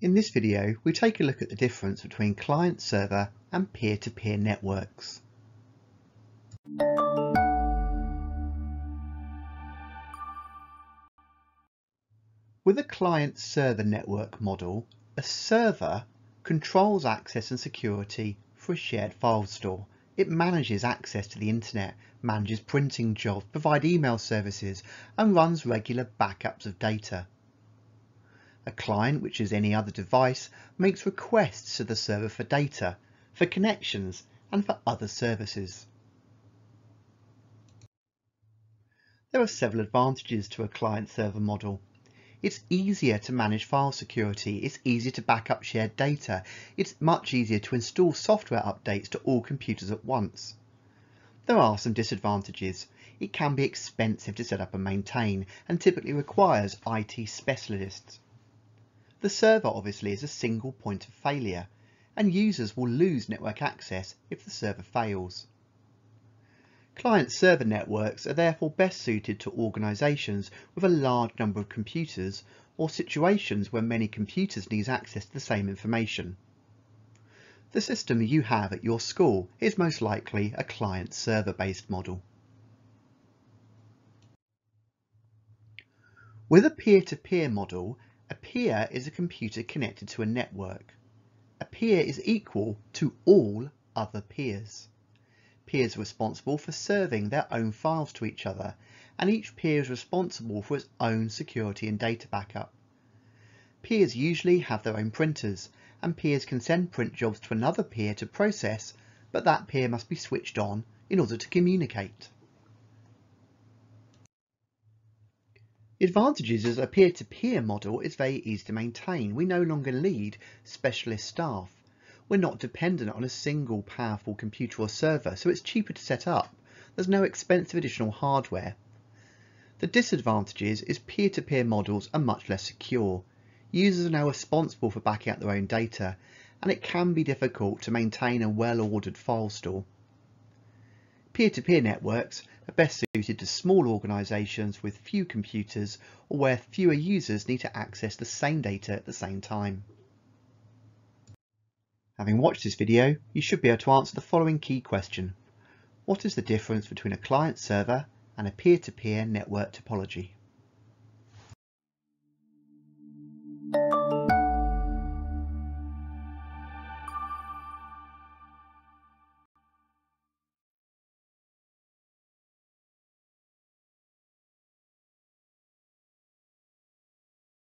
In this video, we take a look at the difference between client-server and peer-to-peer -peer networks. With a client-server network model, a server controls access and security for a shared file store. It manages access to the internet, manages printing jobs, provides email services, and runs regular backups of data. A client, which is any other device, makes requests to the server for data, for connections, and for other services. There are several advantages to a client-server model. It's easier to manage file security, it's easier to back up shared data, it's much easier to install software updates to all computers at once. There are some disadvantages. It can be expensive to set up and maintain and typically requires IT specialists. The server obviously is a single point of failure and users will lose network access if the server fails. Client-server networks are therefore best suited to organisations with a large number of computers or situations where many computers need access to the same information. The system you have at your school is most likely a client-server based model. With a peer-to-peer -peer model, a peer is a computer connected to a network. A peer is equal to all other peers. Peers are responsible for serving their own files to each other, and each peer is responsible for its own security and data backup. Peers usually have their own printers, and peers can send print jobs to another peer to process, but that peer must be switched on in order to communicate. The advantages as a peer-to-peer -peer model is very easy to maintain. We no longer need specialist staff. We're not dependent on a single powerful computer or server, so it's cheaper to set up. There's no expensive additional hardware. The disadvantages is peer-to-peer -peer models are much less secure. Users are now responsible for backing up their own data, and it can be difficult to maintain a well-ordered file store. Peer-to-peer -peer networks are best suited to small organisations with few computers or where fewer users need to access the same data at the same time. Having watched this video, you should be able to answer the following key question. What is the difference between a client server and a peer-to-peer -peer network topology?